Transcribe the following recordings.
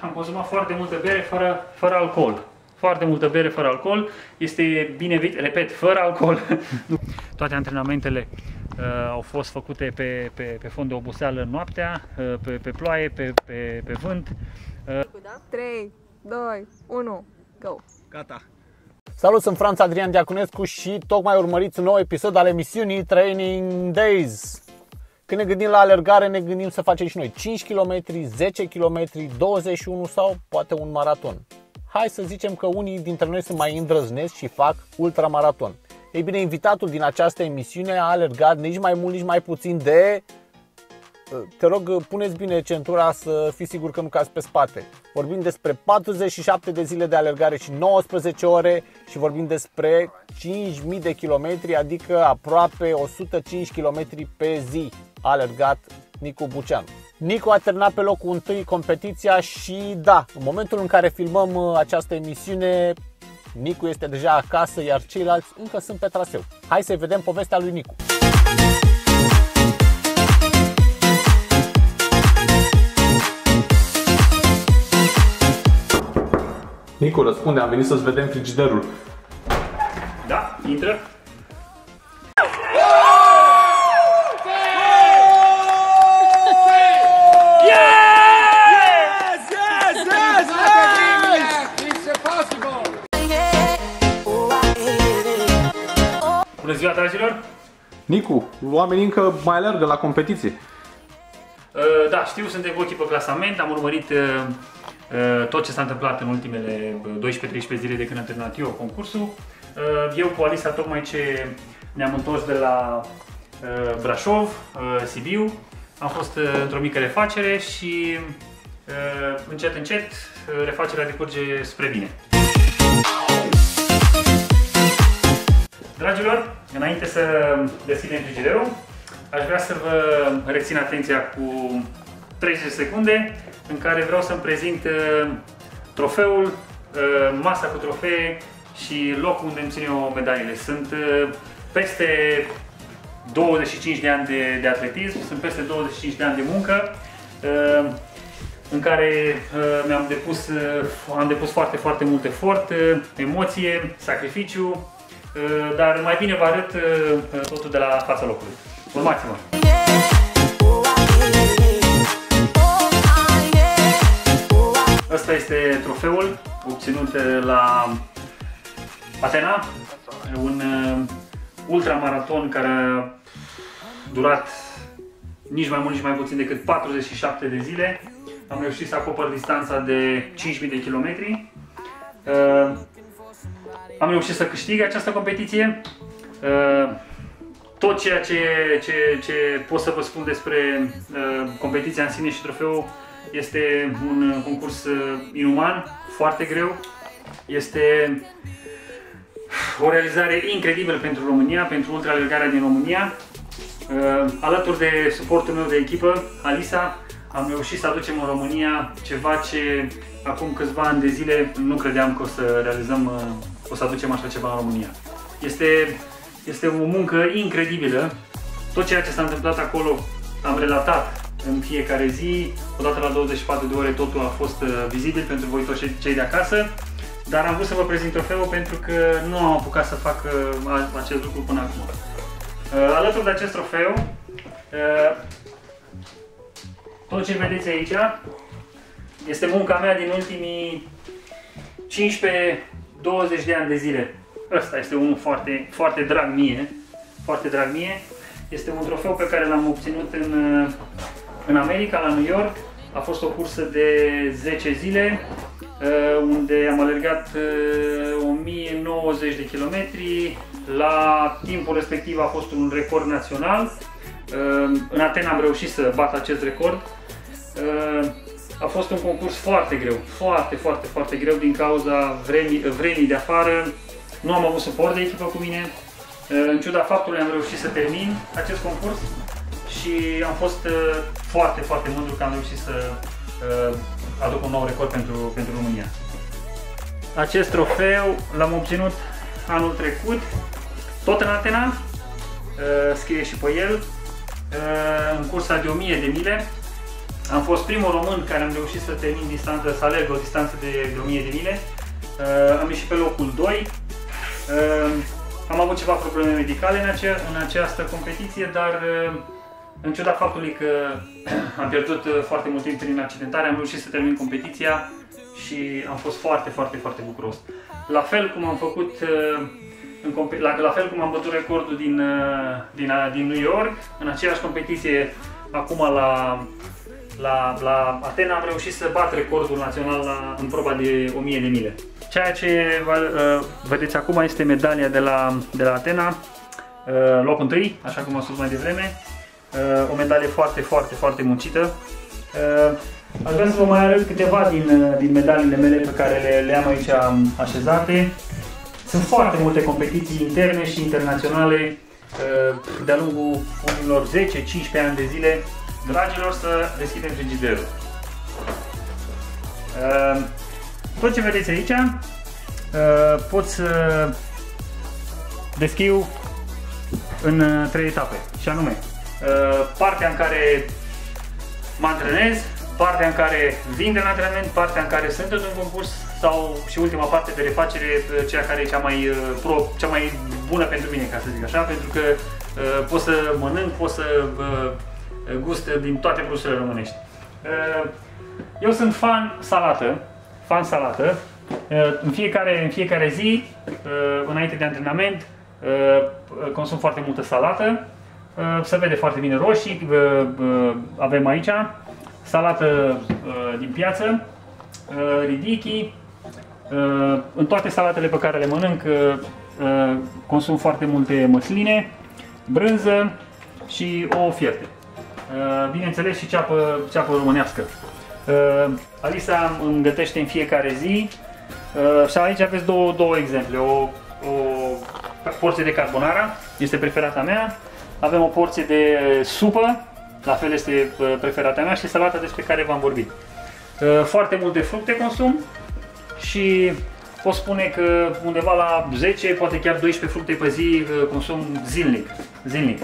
Am consumat foarte multă bere fără, fără alcool. Foarte multă bere fără alcool. Este bine, repet, fără alcool. Toate antrenamentele uh, au fost făcute pe, pe, pe fond de oboseală noaptea, uh, pe, pe ploaie, pe, pe, pe vânt. Uh. 3, 2, 1, go! Gata! Salut, sunt Franța Adrian Diaconescu și tocmai urmăriți un nou episod al emisiunii Training Days. Când ne gândim la alergare, ne gândim să facem și noi 5 km, 10 km, 21 sau poate un maraton. Hai să zicem că unii dintre noi sunt mai îndrăzneți și fac ultramaraton. Ei bine, invitatul din această emisiune a alergat nici mai mult, nici mai puțin de... Te rog, puneți bine centura să fii sigur că nu cazi pe spate. Vorbim despre 47 de zile de alergare și 19 ore și vorbim despre 5.000 de kilometri, adică aproape 105 km pe zi alergat Nicu Buceanu. Nicu a terminat pe locul întâi competiția și da, în momentul în care filmăm uh, această emisiune, Nicu este deja acasă, iar ceilalți încă sunt pe traseu. Hai să vedem povestea lui Nicu. Nicu, răspunde, am venit să-ți vedem frigiderul. Da, intră. Bună ziua, dragilor! Nicu, oamenii încă mai alergă la competiție. Uh, da, știu, suntem cu ochii pe clasament, am urmărit uh, uh, tot ce s-a întâmplat în ultimele 12-13 zile de când am terminat eu concursul. Eu cu Alisa tocmai ce ne-am întors de la Brașov, Sibiu, am fost într-o mică refacere și încet, încet refacerea decurge spre bine. Dragilor, înainte să deschidem frigiderul, aș vrea să vă rețin atenția cu 30 secunde în care vreau să-mi prezint uh, trofeul, uh, masa cu trofee și locul unde îmi țin eu medaliile. Sunt uh, peste 25 de ani de, de atletism, sunt peste 25 de ani de muncă în care mi-am depus, am depus foarte, foarte mult efort, emoție, sacrificiu, Eh, dar mai bine vă arăt eh, totul de la fața locului. Urmați-mă! Este trofeul obținut eh, la Atena, un ultramaraton care a durat nici mai mult, nici mai puțin decât 47 de zile. Am reușit să acopăr distanța de 5000 de kilometri am reușit să câștig această competiție. Uh, tot ceea ce, ce, ce pot să vă spun despre uh, competiția în sine și trofeul este un concurs uh, inuman, foarte greu. Este o realizare incredibilă pentru România, pentru ultraalergarea din România. Alături de suportul meu de echipă, Alisa, am reușit să aducem în România ceva ce acum câțiva ani de zile nu credeam că o să realizăm o să aducem așa ceva în România. Este, este o muncă incredibilă. Tot ceea ce s-a întâmplat acolo am relatat în fiecare zi, odată la 24 de ore totul a fost uh, vizibil pentru voi toți cei de acasă, dar am vrut să vă prezint trofeul pentru că nu am apucat să fac uh, acest lucru până acum. Uh, alături de acest trofeu, tot ce vedeți aici este munca mea din ultimii 15 20 de ani de zile. Ăsta este unul foarte, foarte drag mie, foarte drag mie. Este un trofeu pe care l-am obținut în, în America, la New York. A fost o cursă de 10 zile, uh, unde am alergat 1090 uh, de kilometri. La timpul respectiv a fost un record național. Uh, în Atena am reușit să bat acest record. A fost un concurs foarte greu, foarte, foarte, foarte greu din cauza vremii, vremii de afară. Nu am avut suport de echipă cu mine. În ciuda faptului am reușit să termin acest concurs și am fost uh, foarte, foarte mândru că am reușit să uh, aduc un nou record pentru, pentru România. Acest trofeu l-am obținut anul trecut, tot în Atena, uh, scrie și pe el, în cursa de 1000 de mile, am fost primul român care am reușit să termin distanță, să alerg o distanță de, de 1000 de mile. Uh, am ieșit pe locul 2. Uh, am avut ceva probleme medicale în, acea, în această competiție, dar uh, în ciuda faptului că am pierdut uh, foarte mult timp prin accidentare, am reușit să termin competiția și am fost foarte, foarte, foarte bucuros. La fel cum am făcut uh, în, la, la fel cum am bătut recordul din, uh, din, uh, din New York, în aceeași competiție acum la, la, la Atena am reușit să bat recordul național la, în proba de 1000 de mile. Ceea ce uh, vedeți acum este medalia de la, de la Atena, uh, locul 1, așa cum am spus mai devreme. Uh, o medalie foarte, foarte, foarte muncită. Uh, aș vrea să vă mai arăt câteva din, uh, din medaliile mele pe care le, le am aici așezate. Sunt foarte multe competiții interne și internaționale uh, de-a lungul unilor 10-15 ani de zile. Dragilor, să deschidem frigiderul. Uh, tot ce vedeți aici uh, pot să deschiu în trei etape, și anume partea în care mă antrenez, partea în care vin de la antrenament, partea în care sunt într-un concurs sau și ultima parte de refacere, cea care e cea mai, uh, pro, cea mai bună pentru mine, ca să zic așa, pentru că uh, pot să mănânc, pot să uh, gust din toate produsele românești. Uh, eu sunt fan salată, fan salată. Uh, în, fiecare, în fiecare zi, uh, înainte de antrenament, uh, consum foarte multă salată. Uh, se vede foarte bine roșii, uh, uh, avem aici salată uh, din piață, uh, ridichi, uh, în toate salatele pe care le mănânc uh, consum foarte multe măsline, brânză și ouă fierte. Uh, bineînțeles și ceapă, ceapă românească. Uh, Alisa îmi gătește în fiecare zi uh, și aici aveți două, două exemple. O, o porție de carbonara, este preferata mea. Avem o porție de supă, la fel este uh, preferata mea și salata despre care v-am vorbit. Uh, foarte multe fructe consum și pot spune că undeva la 10, poate chiar 12 fructe pe zi uh, consum zilnic. zilnic.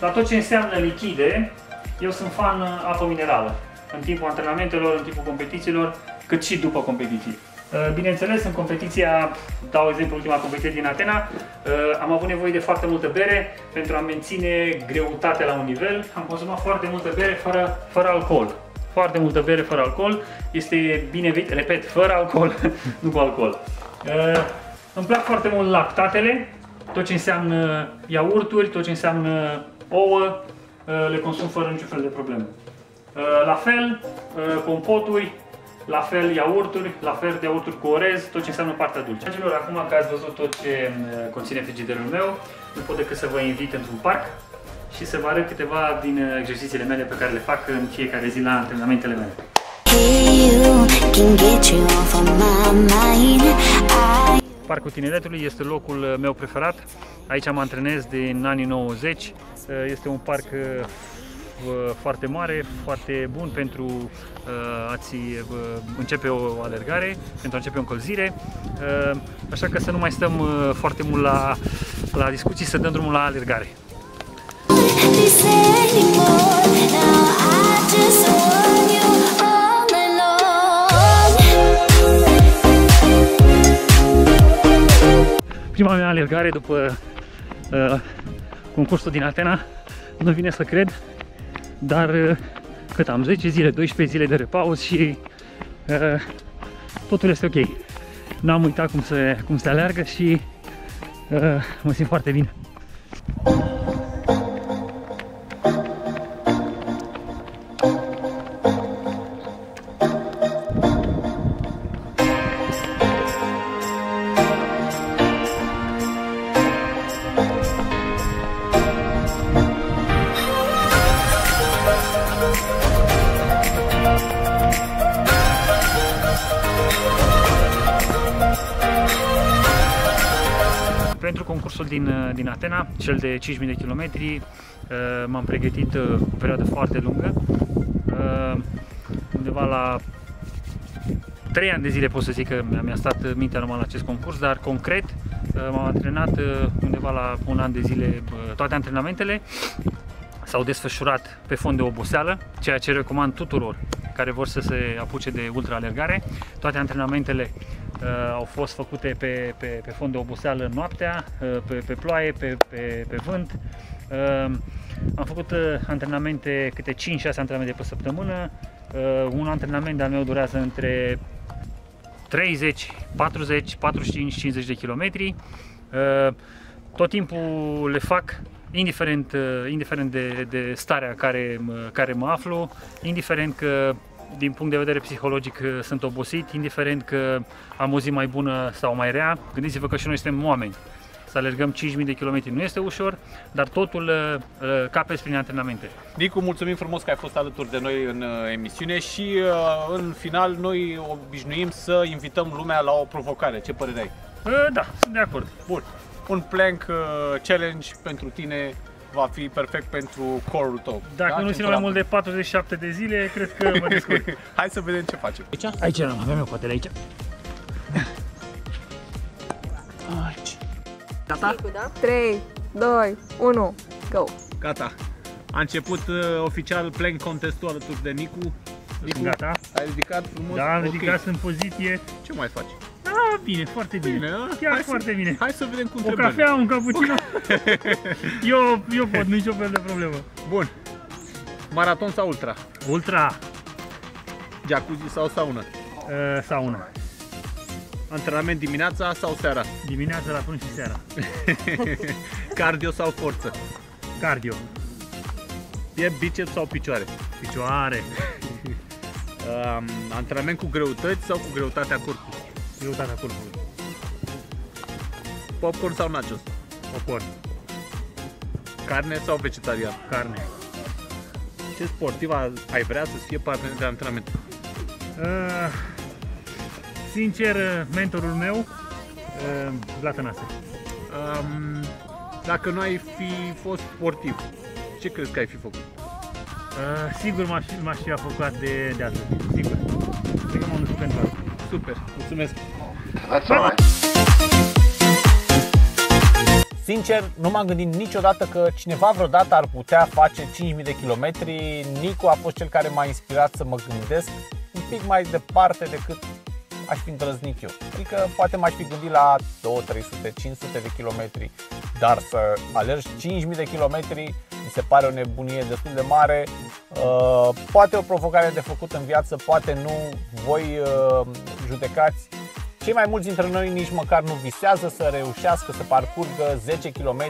La tot ce înseamnă lichide, eu sunt fan apă minerală. În timpul antrenamentelor, în timpul competițiilor, cât și după competiții. Uh, bineînțeles, în competiția, dau exemplu ultima competiție din Atena, uh, am avut nevoie de foarte multă bere pentru a menține greutatea la un nivel. Am consumat foarte multă bere fără, fără alcool. Foarte multă bere fără alcool. Este bine, repet, fără alcool, nu cu alcool. Uh, îmi plac foarte mult lactatele, tot ce înseamnă iaurturi, tot ce înseamnă ouă, le consum fără niciun fel de problemă. La fel, compoturi, la fel iaurturi, la fel de iaurturi cu orez, tot ce înseamnă partea dulce. Dragilor, acum că ați văzut tot ce mm, conține frigiderul meu, nu pot decât să vă invit într-un parc și să vă arăt câteva din uh, exercițiile mele pe care le fac în fiecare zi la antrenamentele mele. Parcul Tineretului este locul uh, meu preferat. Aici mă antrenez din anii 90. Uh, este un parc foarte mare, foarte bun pentru uh, a-ți uh, începe o alergare, pentru a începe o încălzire. Uh, așa că să nu mai stăm foarte mult la, la discuții, să dăm drumul la alergare. Prima mea alergare după uh, concursul din Atena, nu vine să cred, dar uh, cât am 10 zile, 12 zile de repaus și uh, totul este ok. N-am uitat cum se, cum se aleargă și uh, mă simt foarte bine. Pentru concursul din, uh, din Atena, cel de 5.000 de kilometri, uh, m-am pregătit uh, o perioadă foarte lungă, undeva la 3 ani de zile pot să zic că mi-a stat mintea numai la acest concurs, dar concret m-am antrenat undeva la un an de zile toate antrenamentele s-au desfășurat pe fond de oboseală, ceea ce recomand tuturor care vor să se apuce de ultraalergare. Toate antrenamentele uh, au fost făcute pe, pe, pe fond de oboseală noaptea, uh, pe, pe ploaie, pe, pe, pe vânt. Uh, am făcut uh, antrenamente, câte 5-6 antrenamente pe săptămână. Uh, un antrenament al meu durează între 30, 40, 45, 50 de kilometri. Uh, tot timpul le fac indiferent, uh, indiferent de, de starea care, care mă aflu, indiferent că din punct de vedere psihologic uh, sunt obosit, indiferent că am o zi mai bună sau mai rea, gândiți-vă că și noi suntem oameni. Să alergăm 5.000 de kilometri nu este ușor, dar totul uh, capeți prin antrenamente. Nicu, mulțumim frumos că ai fost alături de noi în emisiune și în final noi obișnuim să invităm lumea la o provocare. Ce părere ai? Da, sunt de acord. Bun un plank uh, challenge pentru tine va fi perfect pentru core-ul tău. Dacă da? nu ține mai mult de 47 de zile, cred că mă descurc. Hai să vedem ce facem. Aici? Aici am, avem eu poate aici. Aici. Gata? 3, 2, 1, go! Gata. A început uh, oficial plank contestul alături de Nicu. Nicu, Gata. Ai ridicat frumos? Da, am ridicat okay. în poziție. Ce mai faci? Ah, bine, foarte bine. bine Chiar hai foarte să, bine. Hai să vedem cum O cafea, un cappuccino. eu, eu pot, nicio fel de problemă. Bun. Maraton sau ultra? Ultra. Jacuzzi sau sauna? Uh, sauna. Antrenament dimineața sau seara? Dimineața la prânz și seara. Cardio sau forță? Cardio. E biceps sau picioare? Picioare. um, antrenament cu greutăți sau cu greutatea corpului? Greutatea corpului. Popcorn sau nachos? Popcorn. Carne sau vegetarian? Carne. Ce sportiv ai vrea să fie partener de antrenament? Uh, sincer, mentorul meu, uh, Vlad Tănase. Um, dacă nu ai fi fost sportiv, ce crezi că ai fi făcut? Uh, sigur m-aș, fi apucat de, de atât, sigur. Super, mulțumesc! That's all right. Sincer, nu m-am gândit niciodată că cineva vreodată ar putea face 5.000 de kilometri. Nicu a fost cel care m-a inspirat să mă gândesc un pic mai departe decât aș fi îndrăznit eu. Adică poate m-aș fi gândit la 2, 300, 500 de kilometri, dar să alergi 5.000 de kilometri mi se pare o nebunie destul de mare. Uh, poate o provocare de făcut în viață, poate nu. Voi uh, judecați. Cei mai mulți dintre noi nici măcar nu visează să reușească să parcurgă 10 km,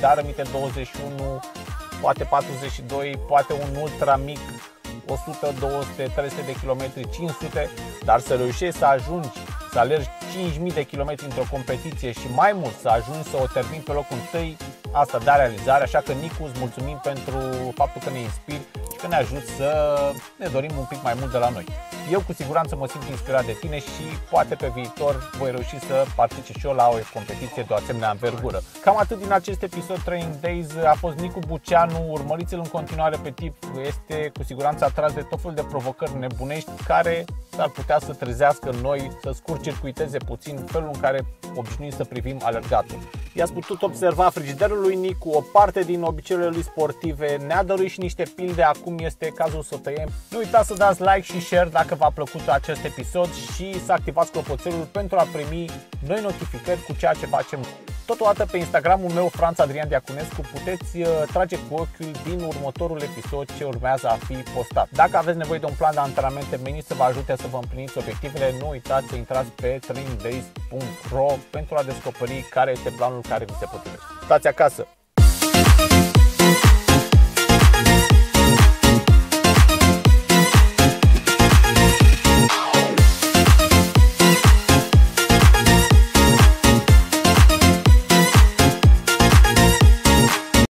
dar aminte 21, poate 42, poate un ultra mic 100, 200, 300 de km, 500, dar să reușești să ajungi să alergi 5000 de km într-o competiție și mai mult să ajungi să o termini pe locul întâi, asta da realizare, așa că Nicu îți mulțumim pentru faptul că ne inspiri și că ne ajuți să ne dorim un pic mai mult de la noi. Eu cu siguranță mă simt inspirat de tine și poate pe viitor voi reuși să particip și eu la o competiție de o asemenea învergură. Cam atât din acest episod Training Days a fost Nicu Buceanu, urmăriți-l în continuare pe tip, este cu siguranță atras de tot felul de provocări nebunești care s-ar putea să trezească în noi, să scurcircuiteze puțin felul în care obișnuim să privim alergatul. I-ați putut observa frigiderul lui Nicu, o parte din obiceiurile lui sportive, ne-a dăruit și niște pilde, acum este cazul să o tăiem. Nu uitați să dați like și share dacă v-a plăcut acest episod și să activați clopoțelul pentru a primi noi notificări cu ceea ce facem. Totodată pe Instagramul meu, Franța Adrian Diaconescu, puteți uh, trage cu ochiul din următorul episod ce urmează a fi postat. Dacă aveți nevoie de un plan de antrenamente menit să vă ajute să vă împliniți obiectivele, nu uitați să intrați pe traindays.ro pentru a descoperi care este planul care vi se potrivește. Stați acasă!